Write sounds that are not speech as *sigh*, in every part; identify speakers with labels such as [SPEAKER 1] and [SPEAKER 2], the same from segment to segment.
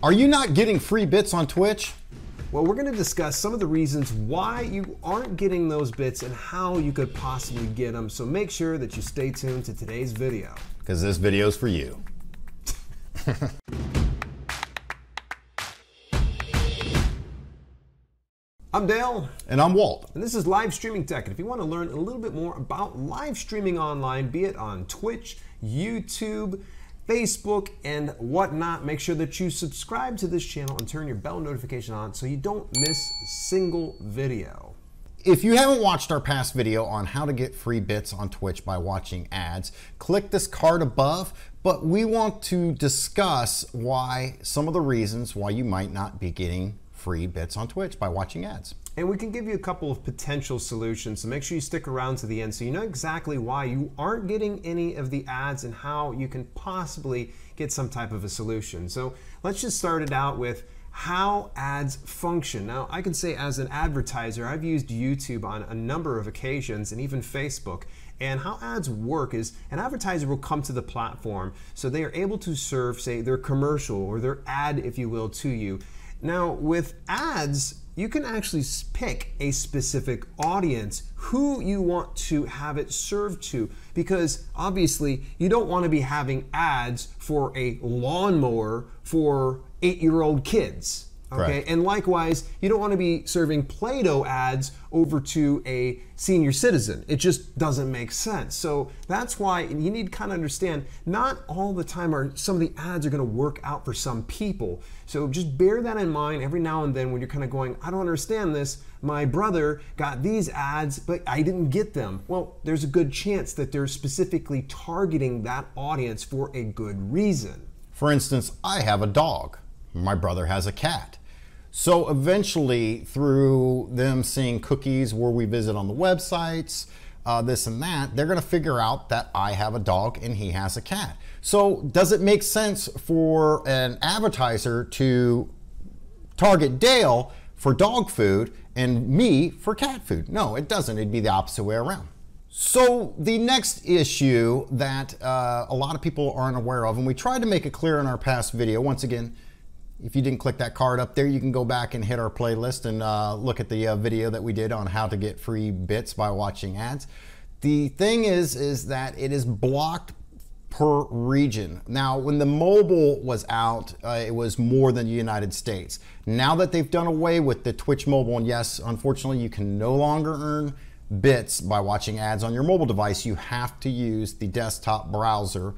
[SPEAKER 1] Are you not getting free bits on Twitch?
[SPEAKER 2] Well, we're going to discuss some of the reasons why you aren't getting those bits and how you could possibly get them. So make sure that you stay tuned to today's video.
[SPEAKER 1] Because this video is for you. *laughs*
[SPEAKER 2] I'm Dale.
[SPEAKER 1] And I'm Walt.
[SPEAKER 2] And this is Live Streaming Tech. And if you want to learn a little bit more about live streaming online, be it on Twitch, YouTube, Facebook, and whatnot, make sure that you subscribe to this channel and turn your bell notification on so you don't miss a single video.
[SPEAKER 1] If you haven't watched our past video on how to get free bits on Twitch by watching ads, click this card above, but we want to discuss why some of the reasons why you might not be getting free bits on Twitch by watching ads.
[SPEAKER 2] And we can give you a couple of potential solutions, so make sure you stick around to the end so you know exactly why you aren't getting any of the ads and how you can possibly get some type of a solution. So let's just start it out with how ads function. Now, I can say as an advertiser, I've used YouTube on a number of occasions and even Facebook. And how ads work is an advertiser will come to the platform so they are able to serve, say, their commercial or their ad, if you will, to you. Now, with ads, you can actually pick a specific audience who you want to have it served to because obviously you don't want to be having ads for a lawnmower for eight year old kids Okay, and likewise, you don't want to be serving Play Doh ads over to a senior citizen. It just doesn't make sense. So that's why you need to kind of understand not all the time are some of the ads are going to work out for some people. So just bear that in mind every now and then when you're kind of going, I don't understand this. My brother got these ads, but I didn't get them. Well, there's a good chance that they're specifically targeting that audience for a good reason.
[SPEAKER 1] For instance, I have a dog. My brother has a cat. So eventually, through them seeing cookies where we visit on the websites, uh, this and that, they're going to figure out that I have a dog and he has a cat. So does it make sense for an advertiser to target Dale for dog food and me for cat food? No, it doesn't. It'd be the opposite way around. So the next issue that uh, a lot of people aren't aware of, and we tried to make it clear in our past video, once again, if you didn't click that card up there, you can go back and hit our playlist and uh, look at the uh, video that we did on how to get free bits by watching ads. The thing is, is that it is blocked per region. Now, when the mobile was out, uh, it was more than the United States. Now that they've done away with the Twitch mobile, and yes, unfortunately, you can no longer earn bits by watching ads on your mobile device. You have to use the desktop browser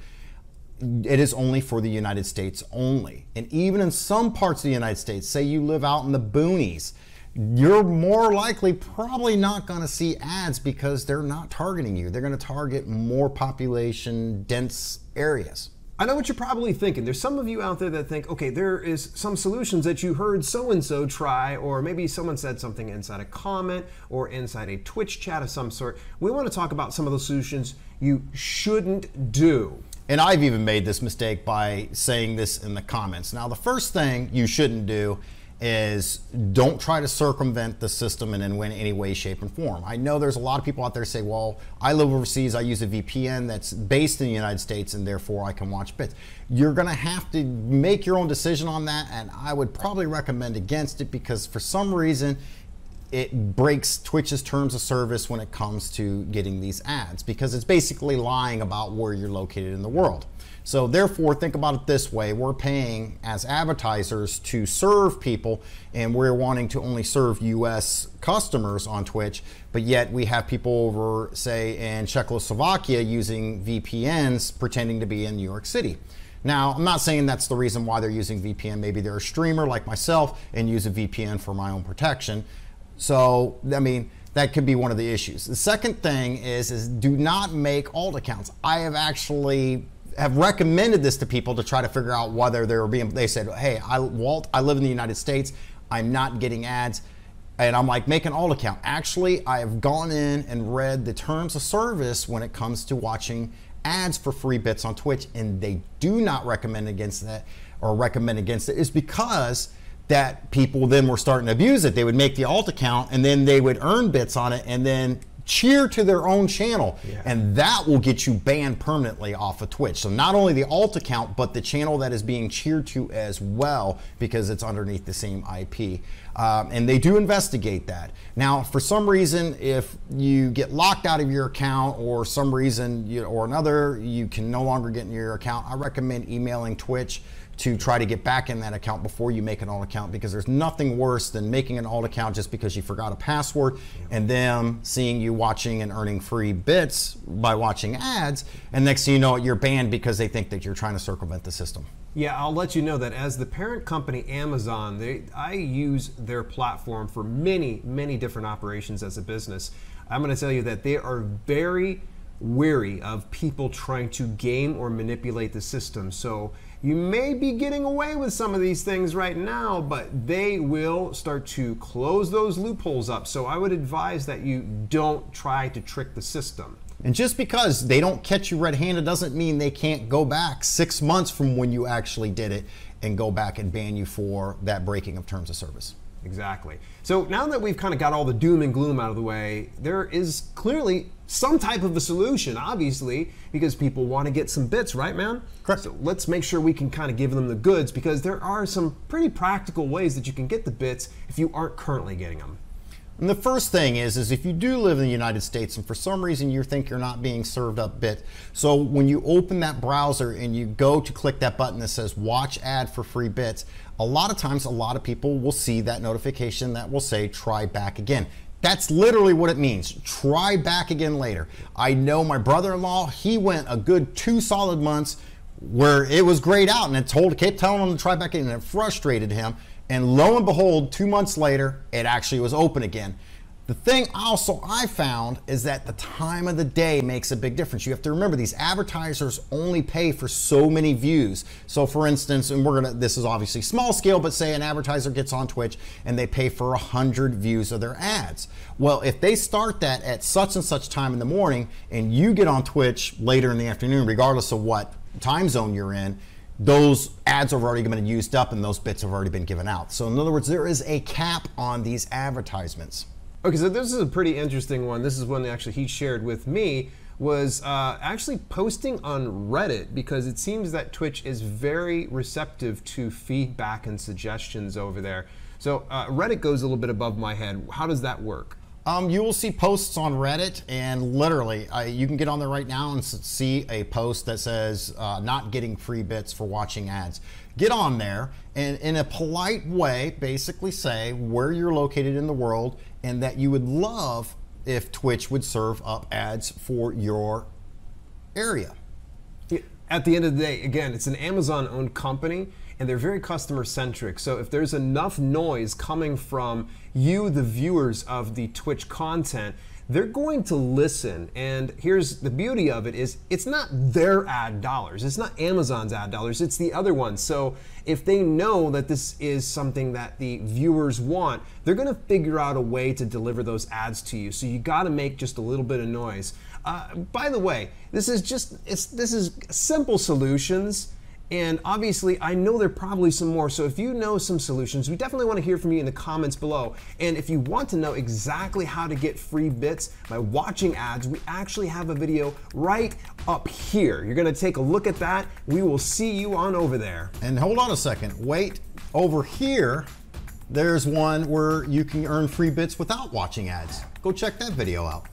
[SPEAKER 1] it is only for the United States only. And even in some parts of the United States, say you live out in the boonies, you're more likely probably not going to see ads because they're not targeting you. They're going to target more population dense areas.
[SPEAKER 2] I know what you're probably thinking. There's some of you out there that think, okay, there is some solutions that you heard so and so try, or maybe someone said something inside a comment or inside a Twitch chat of some sort. We want to talk about some of the solutions you shouldn't do.
[SPEAKER 1] And I've even made this mistake by saying this in the comments. Now, the first thing you shouldn't do is don't try to circumvent the system and in any way, shape, and form. I know there's a lot of people out there say, well, I live overseas, I use a VPN that's based in the United States, and therefore I can watch bits. You're gonna have to make your own decision on that, and I would probably recommend against it because for some reason, it breaks Twitch's terms of service when it comes to getting these ads because it's basically lying about where you're located in the world. So therefore, think about it this way. We're paying as advertisers to serve people and we're wanting to only serve US customers on Twitch, but yet we have people over, say, in Czechoslovakia using VPNs pretending to be in New York City. Now, I'm not saying that's the reason why they're using VPN. Maybe they're a streamer like myself and use a VPN for my own protection. So, I mean, that could be one of the issues. The second thing is, is do not make alt accounts. I have actually have recommended this to people to try to figure out whether they're being, they said, hey, I, Walt, I live in the United States. I'm not getting ads. And I'm like, make an alt account. Actually, I have gone in and read the terms of service when it comes to watching ads for free bits on Twitch, and they do not recommend against that or recommend against it is because that people then were starting to abuse it. They would make the alt account and then they would earn bits on it and then cheer to their own channel,
[SPEAKER 2] Yeah.
[SPEAKER 1] and that will get you banned permanently off of Twitch. So not only the alt account, but the channel that is being cheered to as well, because it's underneath the same IP. Um, and they do investigate that. Now, for some reason, if you get locked out of your account, or some reason you, or another, you can no longer get in your account. I recommend emailing Twitch to try to get back in that account before you make an alt account because there's nothing worse than making an alt account just because you forgot a password and them seeing you watching and earning free bits by watching ads and next thing you know you're banned because they think that you're trying to circumvent the system.
[SPEAKER 2] Yeah, I'll let you know that as the parent company Amazon, they I use their platform for many, many different operations as a business. I'm going to tell you that they are very weary of people trying to game or manipulate the system. So you may be getting away with some of these things right now, but they will start to close those loopholes up. So I would advise that you don't try to trick the system.
[SPEAKER 1] And just because they don't catch you red handed doesn't mean they can't go back six months from when you actually did it and go back and ban you for that breaking of terms of service.
[SPEAKER 2] Exactly. So now that we've kind of got all the doom and gloom out of the way, there is clearly some type of a solution, obviously, because people want to get some bits, right, man?
[SPEAKER 1] Correct.
[SPEAKER 2] So let's make sure we can kind of give them the goods because there are some pretty practical ways that you can get the bits if you aren't currently getting them.
[SPEAKER 1] And the first thing is, is if you do live in the United States and for some reason you think you're not being served up bit, so when you open that browser and you go to click that button that says watch ad for free bits, a lot of times a lot of people will see that notification that will say try back again. That's literally what it means. Try back again later. I know my brother-in-law, he went a good two solid months where it was grayed out and it told kept telling him to try back in and it frustrated him. And lo and behold, two months later, it actually was open again. The thing also I found is that the time of the day makes a big difference. You have to remember these advertisers only pay for so many views. So for instance, and we're gonna this is obviously small scale, but say an advertiser gets on Twitch and they pay for a hundred views of their ads. Well, if they start that at such and such time in the morning and you get on Twitch later in the afternoon, regardless of what time zone you're in, those ads have already been used up and those bits have already been given out. So in other words, there is a cap on these advertisements.
[SPEAKER 2] Okay, so this is a pretty interesting one. This is one actually he shared with me was uh, actually posting on Reddit because it seems that Twitch is very receptive to feedback and suggestions over there. So uh, Reddit goes a little bit above my head. How does that work?
[SPEAKER 1] Um, you will see posts on Reddit, and literally, uh, you can get on there right now and see a post that says uh, "not getting free bits for watching ads." Get on there and, in a polite way, basically say where you're located in the world and that you would love if Twitch would serve up ads for your area.
[SPEAKER 2] At the end of the day, again, it's an Amazon owned company and they're very customer centric. So if there's enough noise coming from you, the viewers of the Twitch content, they're going to listen. And here's the beauty of it is it's not their ad dollars. It's not Amazon's ad dollars. It's the other ones. So if they know that this is something that the viewers want, they're going to figure out a way to deliver those ads to you. So you got to make just a little bit of noise. Uh, by the way, this is just this is simple solutions. And obviously, I know there are probably some more. So if you know some solutions, we definitely want to hear from you in the comments below. And if you want to know exactly how to get free bits by watching ads, we actually have a video right up here. You're going to take a look at that. We will see you on over there.
[SPEAKER 1] And hold on a second. Wait, over here, there's one where you can earn free bits without watching ads. Go check that video out.